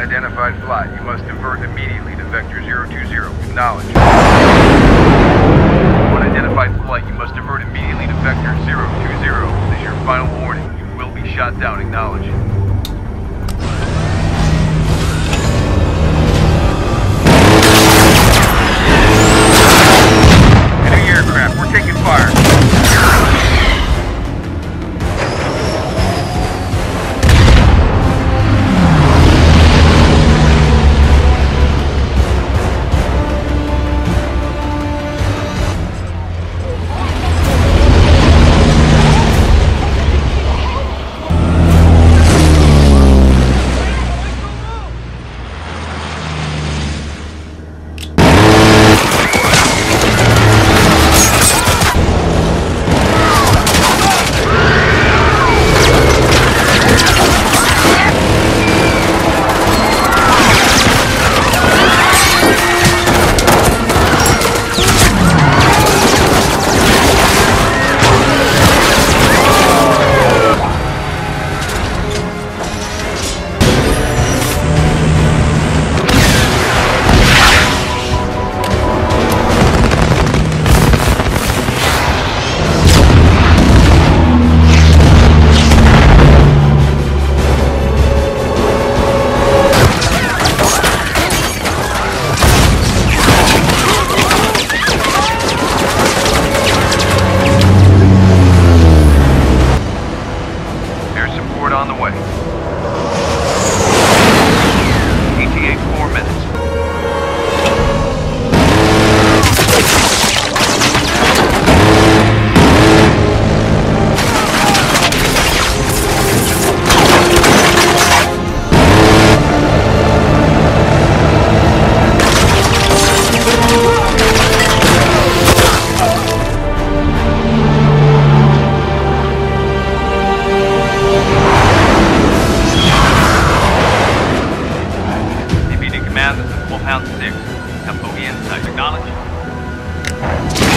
unidentified flight. You must divert immediately to Vector 020. Acknowledge. Unidentified flight. You must divert immediately to Vector 020. This is your final warning. You will be shot down. Acknowledge. Tempo inside. Acknowledge.